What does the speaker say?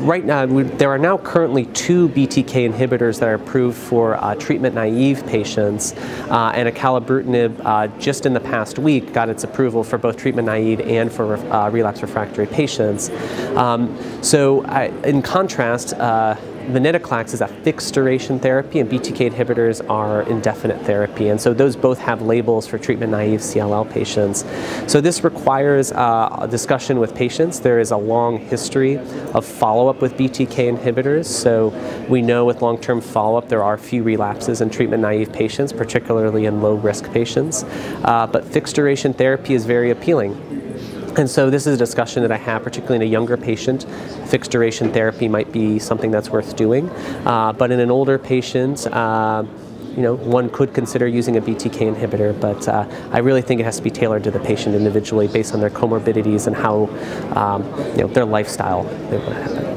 right now, we, there are now currently two BTK inhibitors that are approved for uh, treatment-naive patients, uh, and acalabrutinib uh, just in the past week got its approval for both treatment-naive and for uh, relapse-refractory patients. Um, so, I, in contrast, uh, venetoclax is a fixed duration therapy and BTK inhibitors are indefinite therapy. And so those both have labels for treatment naive CLL patients. So this requires uh, a discussion with patients. There is a long history of follow up with BTK inhibitors. So we know with long term follow up there are few relapses in treatment naive patients, particularly in low risk patients. Uh, but fixed duration therapy is very appealing. And so this is a discussion that I have, particularly in a younger patient. Fixed duration therapy might be something that's worth doing. Uh, but in an older patient, uh, you know, one could consider using a BTK inhibitor, but uh, I really think it has to be tailored to the patient individually based on their comorbidities and how, um, you know, their lifestyle they want to.